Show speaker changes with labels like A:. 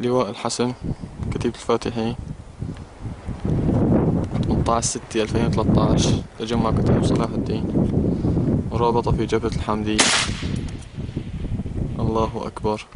A: لواء الحسن كتيبة الفاتحي 18 6 2013 تجمع كتاب صلاح الدين مرابطة في جبهة الحمدية. الله أكبر.